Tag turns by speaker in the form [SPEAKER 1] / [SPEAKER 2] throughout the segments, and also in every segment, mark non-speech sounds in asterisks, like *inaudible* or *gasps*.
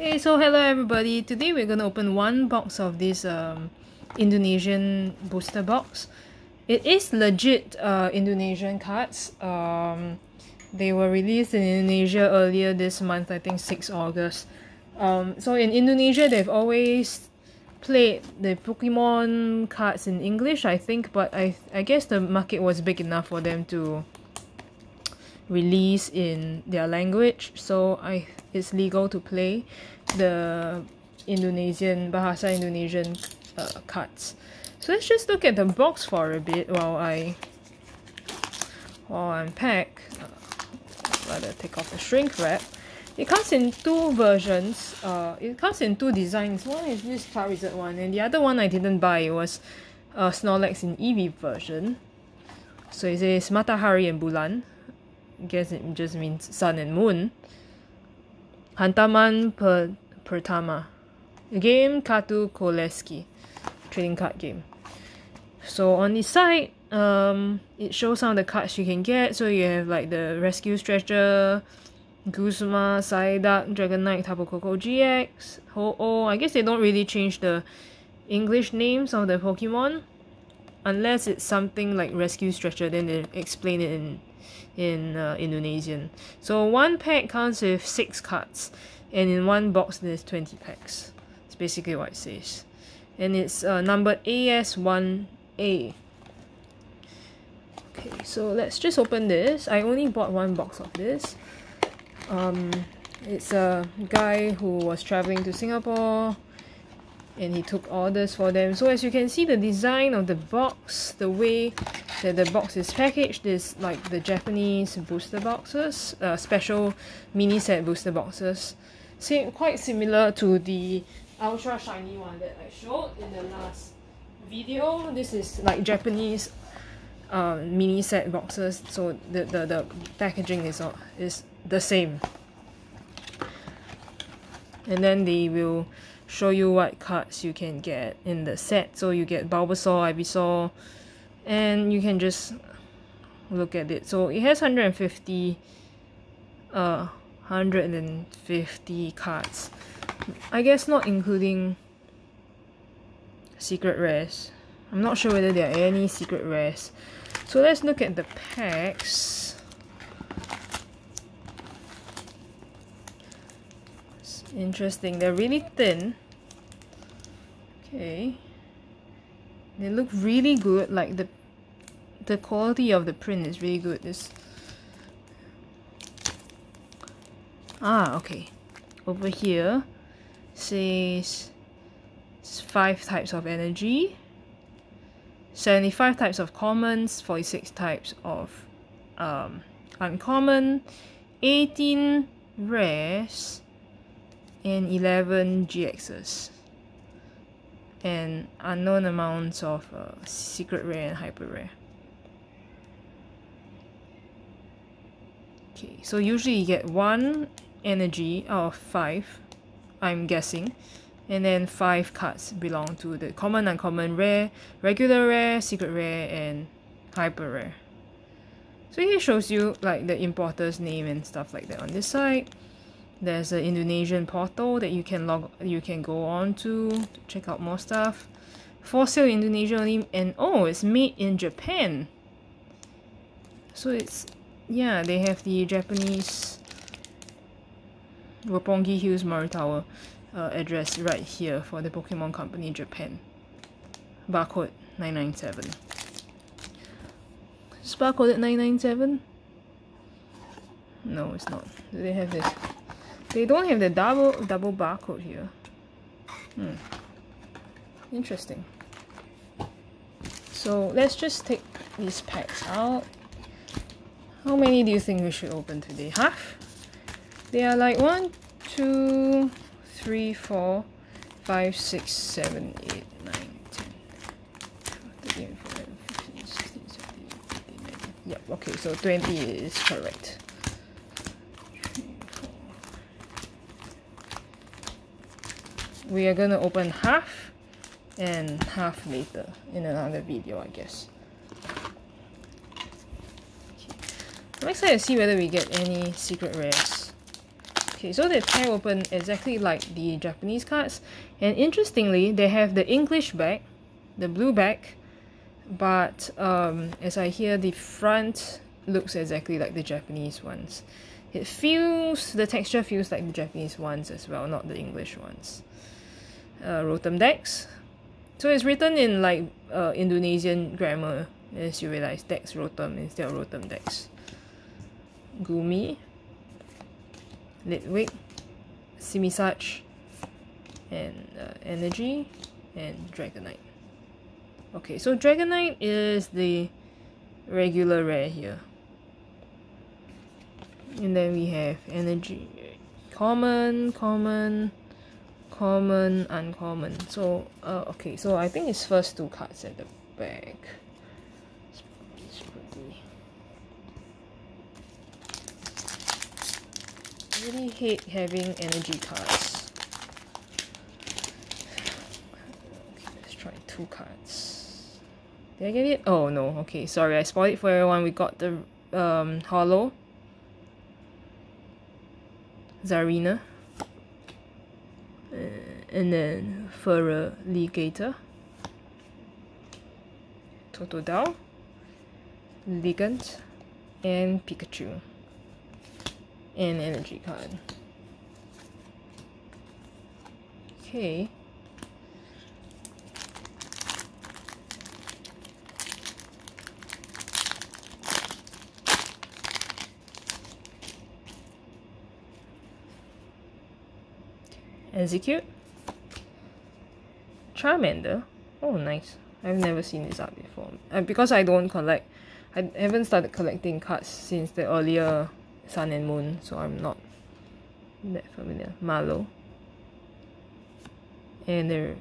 [SPEAKER 1] Hey, so hello everybody. Today we're gonna open one box of this um, Indonesian booster box. It is legit uh, Indonesian cards. Um, they were released in Indonesia earlier this month, I think 6 August. Um, so in Indonesia, they've always played the Pokemon cards in English, I think, but I I guess the market was big enough for them to release in their language, so I it's legal to play the Indonesian Bahasa Indonesian uh, cards. So let's just look at the box for a bit while I while I unpack. Uh, rather take off the shrink wrap. It comes in two versions. Uh, it comes in two designs. One is this Charizard one, and the other one I didn't buy. It was uh, Snorlax in Eevee version. So it says Matahari and Bulan. Guess it just means sun and moon. Hantaman per Pertama. Game Katu Koleski. Trading card game. So on the side, um, it shows some of the cards you can get. So you have like the Rescue Stretcher, Guzma, Psyduck, Dragonite, Tapu Koko GX, Ho-Oh. I guess they don't really change the English names of the Pokemon. Unless it's something like Rescue Stretcher, then they explain it in in uh, Indonesian. So one pack comes with six cards, and in one box there's 20 packs. It's basically what it says. And it's uh, numbered AS1A. Okay, so let's just open this. I only bought one box of this. Um, it's a guy who was traveling to Singapore and he took orders for them. So as you can see the design of the box, the way that the box is packaged is like the Japanese booster boxes, uh, special mini set booster boxes. Same, quite similar to the ultra shiny one that I showed in the last video. This is like Japanese uh, mini set boxes, so the, the, the packaging is, uh, is the same. And then they will show you what cards you can get in the set. So you get Bulbasaur, Ivysaur, and you can just look at it. So it has 150 uh 150 cards. I guess not including secret rares. I'm not sure whether there are any secret rares. So let's look at the packs. It's interesting. They're really thin. Okay. They look really good. Like the the quality of the print is really good. This Ah, okay. Over here says five types of energy. 75 types of commons, 46 types of um, uncommon, 18 rares, and 11 GXs. And unknown amounts of uh, secret rare and hyper rare. Okay, so usually you get one energy out of five, I'm guessing and then five cards belong to the common, uncommon, rare, regular rare, secret rare, and hyper rare. So here shows you like the importer's name and stuff like that on this side. There's an Indonesian portal that you can log, you can go on to, to check out more stuff. For sale Indonesia only, and oh, it's made in Japan. So it's yeah, they have the Japanese Roppongi Hills Tower uh, address right here for the Pokemon Company Japan. Barcode 997. Is barcode at 997? No, it's not. Do they have this? They don't have the double double barcode here. Hmm. Interesting. So let's just take these packs out. How many do you think we should open today? Half? They are like one, two, three, four, five, six, seven, eight, nine, ten, 13, 14, 15, 16, 17, 18, 19. Yep, okay, so 20 is correct. We are gonna open half and half later in another video, I guess. I'm excited to see whether we get any secret rares. Okay, so they tear open exactly like the Japanese cards. And interestingly, they have the English back, the blue back, but um, as I hear, the front looks exactly like the Japanese ones. It feels, the texture feels like the Japanese ones as well, not the English ones. Uh, Rotom Dex. So it's written in like uh, Indonesian grammar, as you realize, Dex Rotom instead of Rotom Dex. Goomy. Litwick, Simisage, and uh, Energy, and Dragonite. Okay, so Dragonite is the regular rare here. And then we have Energy, Common, Common, Common, Uncommon. So, uh, okay, so I think it's first two cards at the back. Really hate having energy cards. Okay, let's try two cards. Did I get it? Oh no, okay, sorry, I spoiled it for everyone. We got the um, Holo. Tsareena. Uh, and then Feraligatr. Totodile. Ligant. And Pikachu and energy card. Okay. Exeggcute. Charmander. Oh, nice. I've never seen this art before. And because I don't collect, I haven't started collecting cards since the earlier Sun and Moon, so I'm not that familiar. Malo. And the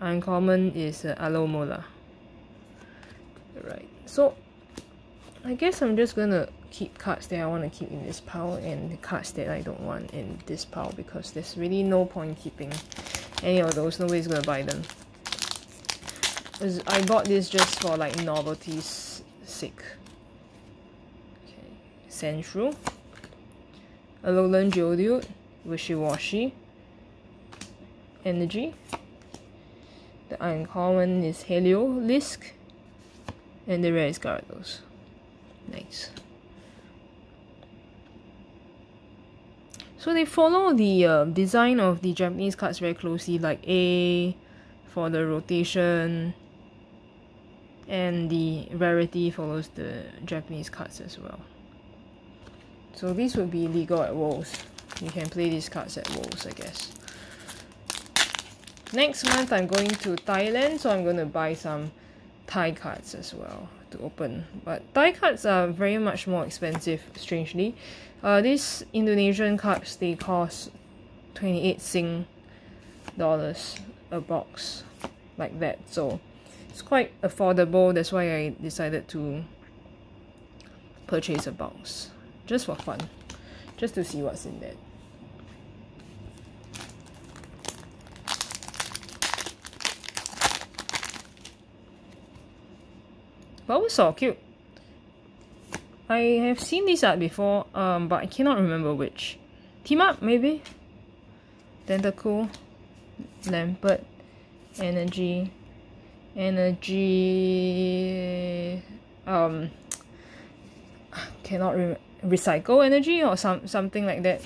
[SPEAKER 1] uncommon is uh, Alomomola. Right, so I guess I'm just gonna keep cards that I want to keep in this pile and the cards that I don't want in this pile because there's really no point keeping any of those. Nobody's gonna buy them. I bought this just for like novelty's sake. Okay. Alolan Geodude, Wishiwashi, Energy. The uncommon is Heliolisk, and the rare is Gyarados. Nice. So they follow the uh, design of the Japanese cards very closely, like A for the rotation, and the rarity follows the Japanese cards as well. So these would be legal at Worlds. You can play these cards at Worlds, I guess. Next month I'm going to Thailand, so I'm going to buy some Thai cards as well to open. But Thai cards are very much more expensive, strangely. Uh, these Indonesian cards, they cost 28 Sing dollars a box, like that. So it's quite affordable. That's why I decided to purchase a box just for fun just to see what's in there. But was so cute. I have seen this art before um but I cannot remember which. Team up maybe? Tentacool Lampent energy energy um *sighs* cannot remember recycle energy or some something like that.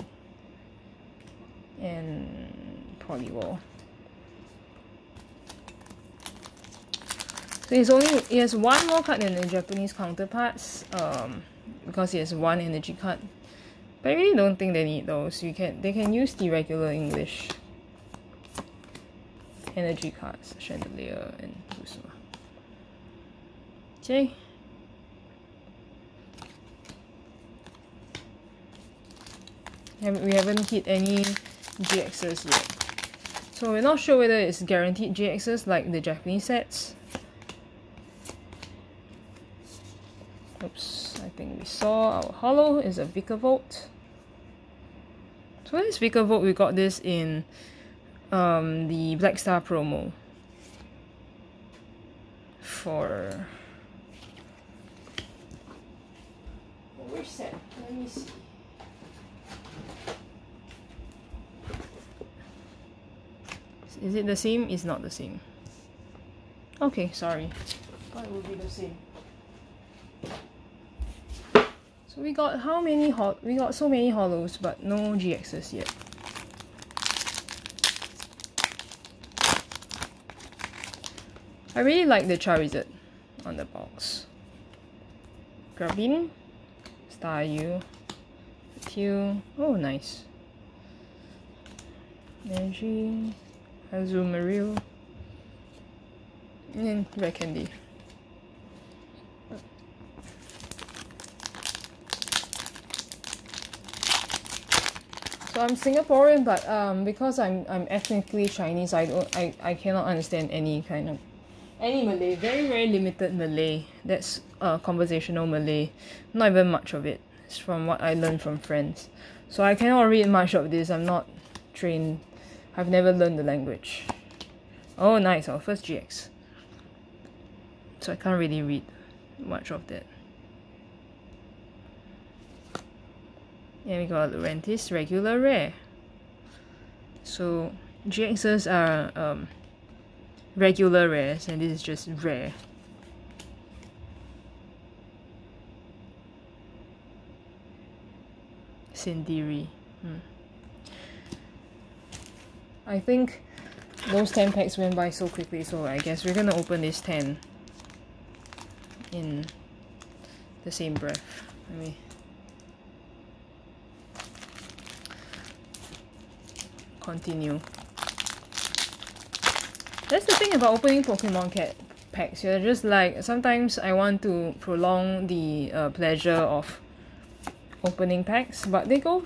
[SPEAKER 1] And Poliwhirl so it's only it has one more card than the Japanese counterparts um because it has one energy card. But I really don't think they need those. You can they can use the regular English energy cards Chandelure and Guzma okay we haven't hit any GXs yet. So we're not sure whether it's guaranteed GXs like the Japanese sets. Oops, I think we saw our holo is a Vikavolt. So this Vikavolt, we got this in um, the Black Star promo for... Which set? Let me see. Is it the same? It's not the same. Okay, sorry. But it will be the same. So we got how many hot? We got so many holos but no GXs yet. I really like the Charizard on the box. Gravin, Staryu, Q. Oh, nice. Energy, Azumarill, and Red Candy. So I'm Singaporean, but um, because I'm I'm ethnically Chinese, I don't I, I cannot understand any kind of any Malay. Very very limited Malay. That's uh, conversational Malay. Not even much of it. It's from what I learned from friends. So I cannot read much of this. I'm not trained. I've never learned the language. Oh nice, our first GX. So I can't really read much of that. And we got Lurantis regular rare. So GXs are um, regular rares and this is just rare. Sindiri. Hmm. I think those 10 packs went by so quickly so I guess we're gonna open this 10 in the same breath. Let me continue. That's the thing about opening Pokemon cat packs. You're just like sometimes I want to prolong the uh, pleasure of opening packs, but they go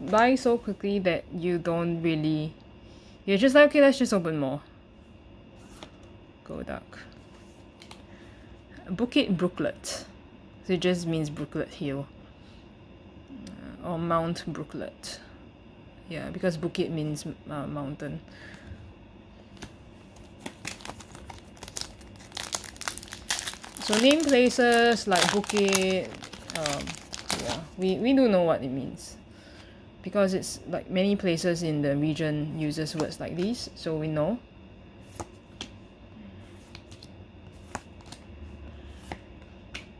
[SPEAKER 1] by so quickly that you don't really. You're just like okay, let's just open more. Golduck. Bukit Brooklet. So it just means Brooklet Hill. Uh, or Mount Brooklet yeah because bukit means uh, mountain so name places like bukit um, yeah we, we do know what it means because it's like many places in the region uses words like these so we know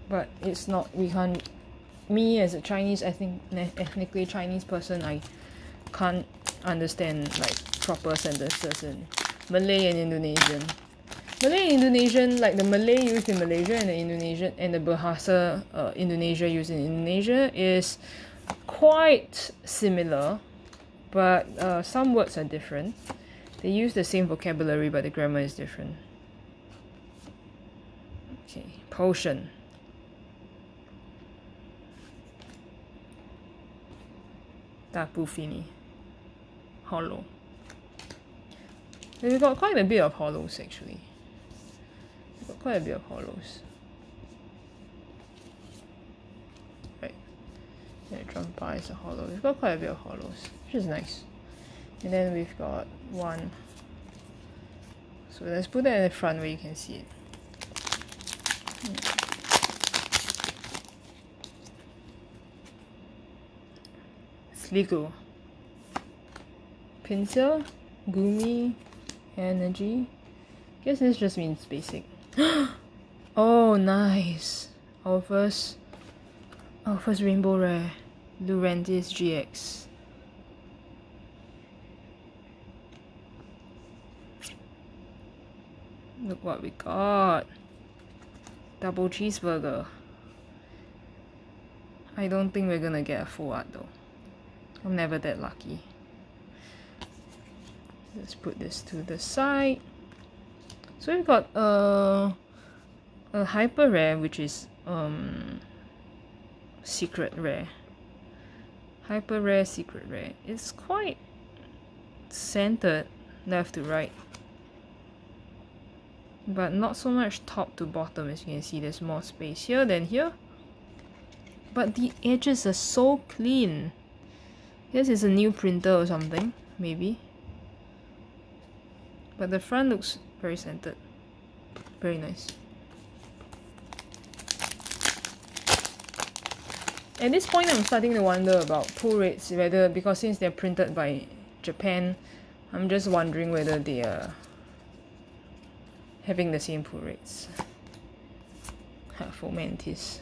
[SPEAKER 1] but it's not we can't me as a Chinese ethnic ethnically Chinese person I can't understand like proper sentences in Malay and Indonesian. Malay and Indonesian, like the Malay used in Malaysia and the Indonesian and the Bahasa uh, Indonesia used in Indonesia is quite similar, but uh, some words are different. They use the same vocabulary, but the grammar is different. Okay, potion. Tapu Fini holo. We've got quite a bit of holos actually. We've got quite a bit of holos. Yeah, Drampa is a holo. We've got quite a bit of holos, which is nice. And then we've got one. So let's put that in the front where you can see it. Hmm. Sliggoo. Pinsir, Goomy, Energy. Guess this just means basic. *gasps* oh, nice. Our first, our first Rainbow Rare, Lurantis GX. Look what we got. Double cheeseburger. I don't think we're gonna get a full art though. I'm never that lucky. Let's put this to the side. So we've got a, a hyper rare, which is um, secret rare. Hyper rare, secret rare. It's quite centered left to right. But not so much top to bottom as you can see. There's more space here than here. But the edges are so clean. This is a new printer or something, maybe. But the front looks very centered. Very nice. At this point, I'm starting to wonder about pull rates, whether because since they're printed by Japan, I'm just wondering whether they are having the same pull rates. Fomantis.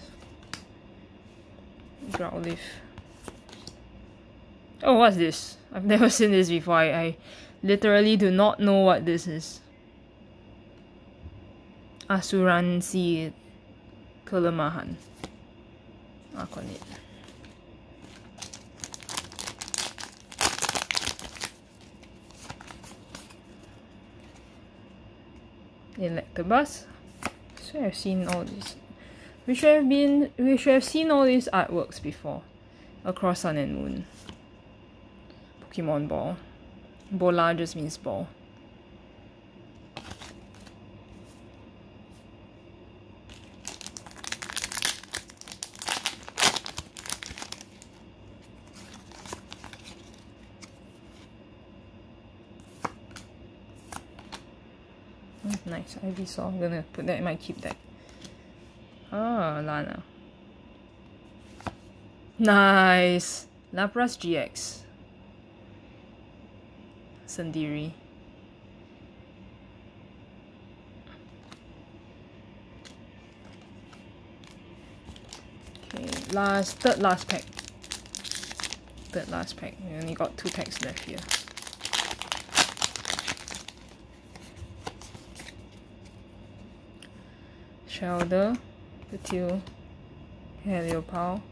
[SPEAKER 1] Growlithe. Oh, what's this? I've never *laughs* seen this before. I, I literally do not know what this is. Asuransi Kelemahan. Aquanid. Electabuzz. So I've seen all these. We should have been we should have seen all these artworks before. Across Sun and Moon. Pokemon Ball. Bola just means ball. Nice Ivysaur. I'm gonna put that in my keep deck. Oh, Lana. Nice! Lapras GX. Sandiri. Okay, last, third last pack. Third last pack. We only got two packs left here. Shellder, Petil, Heliopal,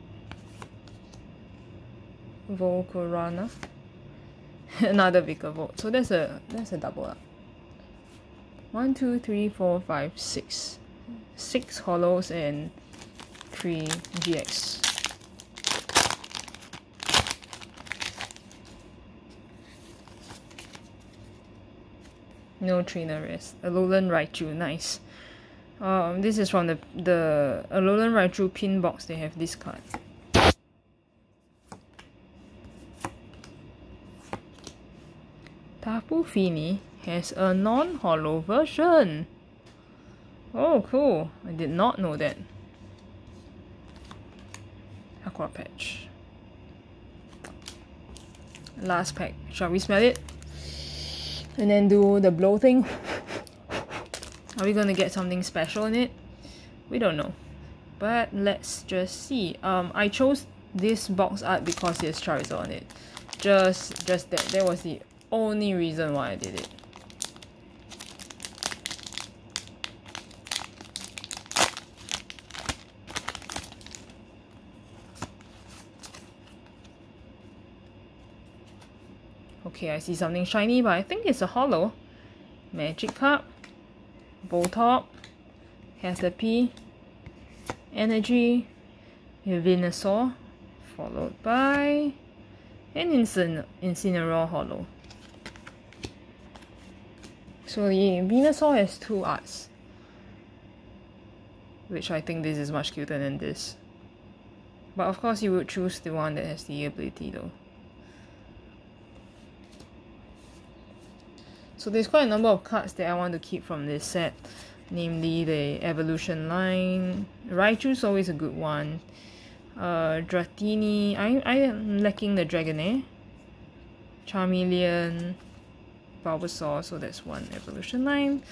[SPEAKER 1] Volcarona, another Vikavolt. So that's a that's a double up. One, two, three, four, five, six. Six holos and three GX. No trainer rest. Alolan Raichu, nice. Um, this is from the the Alolan Raichu pin box. They have this card. Tapu Fini has a non-holo version. Oh, cool. I did not know that. Aqua Patch. Last pack. Shall we smell it? And then do the blow thing. *laughs* Are we gonna get something special in it? We don't know. But let's just see. Um, I chose this box art because there's Charizard on it. Just, just that. That was the only reason why I did it. Okay, I see something shiny, but I think it's a holo. Magic Magikarp. Voltorb, Caterpie, Energy, Venusaur, followed by an Incin Incineroar Holo. So the Venusaur has two arts, which I think this is much cuter than this. But of course you would choose the one that has the ability though. So there's quite a number of cards that I want to keep from this set, namely the Evolution line. Raichu is always a good one. Uh, Dratini, I, I am lacking the Dragonair. Charmeleon, Bulbasaur, so that's one Evolution line.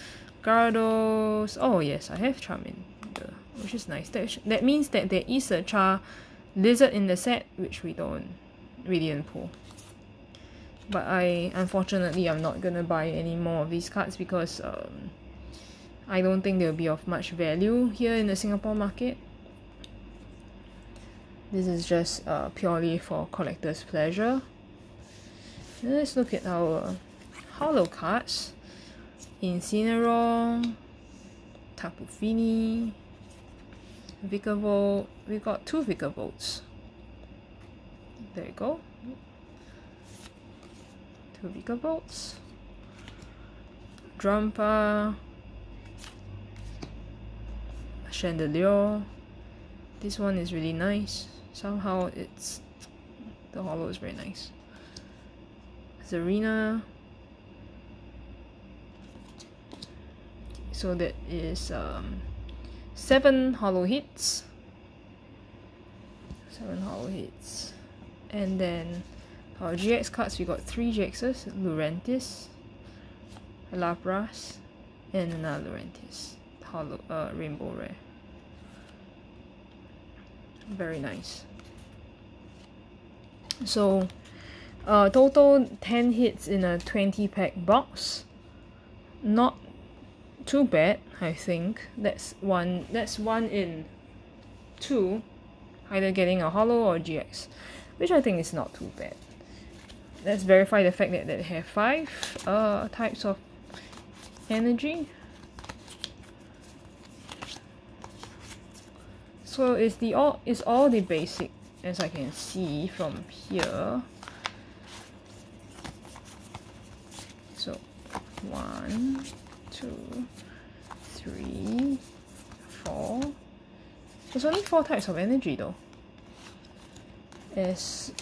[SPEAKER 1] Gyarados, oh yes, I have Charmin, which is nice. That, that means that there is a Char Lizard in the set, which we don't, we didn't pull but I unfortunately I'm not gonna buy any more of these cards because um, I don't think they'll be of much value here in the Singapore market. This is just uh, purely for collector's pleasure. Let's look at our holo cards. Incineroar, Tapu Fini. We got two Vikavolts. There you go two Vikavolts. Drampa. Chandelure. This one is really nice. Somehow it's the holo is very nice. Tsareena. So that is um, seven holo hits. Seven holo hits. And then Our GX cards, we got three GXs, Lurantis, Lapras, and another Lurantis, Holo, uh, Rainbow Rare. Very nice. So, uh, total 10 hits in a 20 pack box. Not too bad, I think. That's one, that's one in two, either getting a holo or GX, which I think is not too bad. Let's verify the fact that they have five uh, types of energy. So it's the all it's all the basic as I can see from here. So one, two, three, four. There's only four types of energy though. As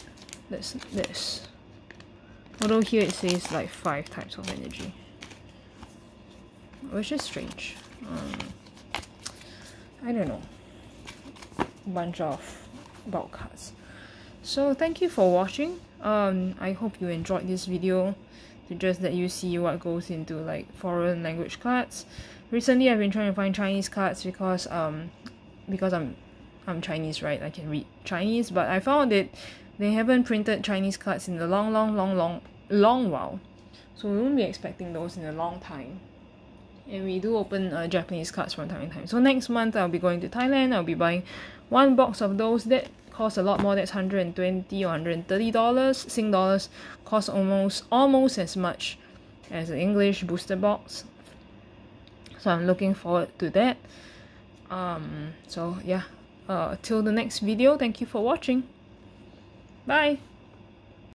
[SPEAKER 1] this this. Although here it says like five types of energy. Which is strange. Um, I don't know. Bunch of bulk cards. So thank you for watching. Um, I hope you enjoyed this video to just let you see what goes into like foreign language cards. Recently I've been trying to find Chinese cards because um because I'm I'm Chinese right I can read Chinese but I found that they haven't printed Chinese cards in a long long long long long while. So we won't be expecting those in a long time. And we do open uh, Japanese cards from time to time. So next month I'll be going to Thailand. I'll be buying one box of those that cost a lot more. That's 120 or 130 dollars. Sing dollars cost almost almost as much as an English booster box. So I'm looking forward to that. Um so yeah uh till the next video. Thank you for watching. Bye